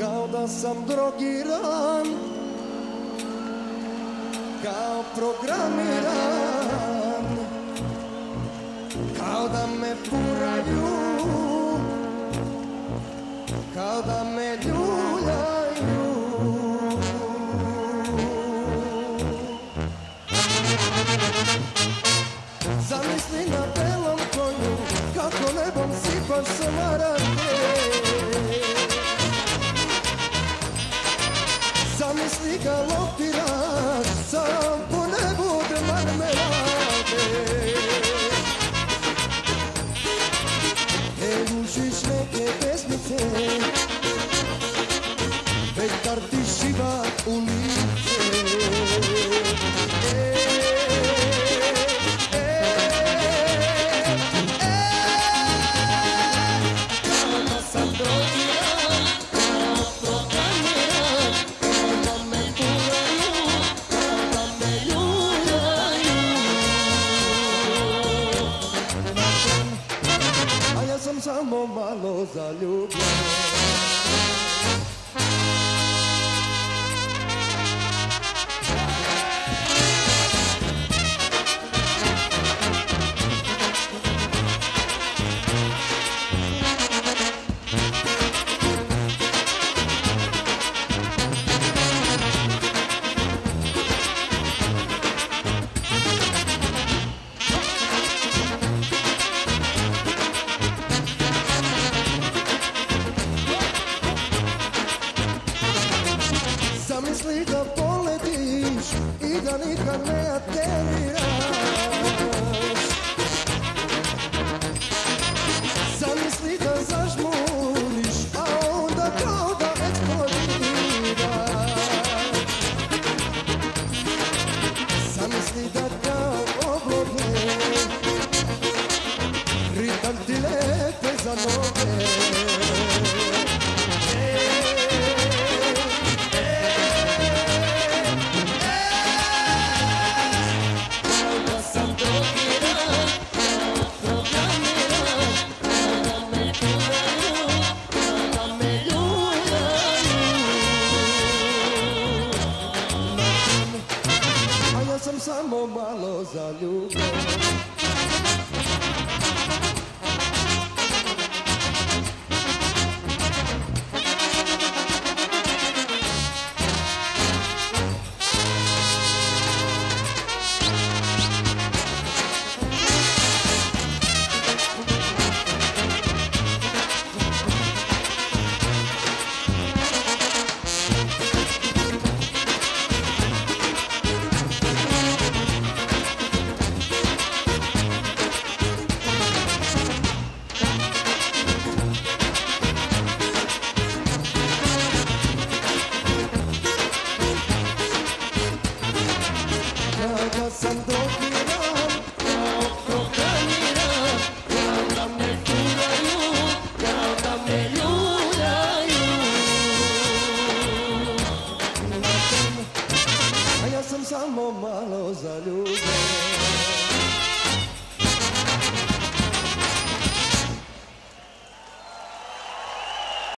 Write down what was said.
Kao da sam drogiran Kao programiran Kao da me furaju Kao da me du. rosa ljubljena misli da poletiš i da nikad ne ateriraš meus olhos.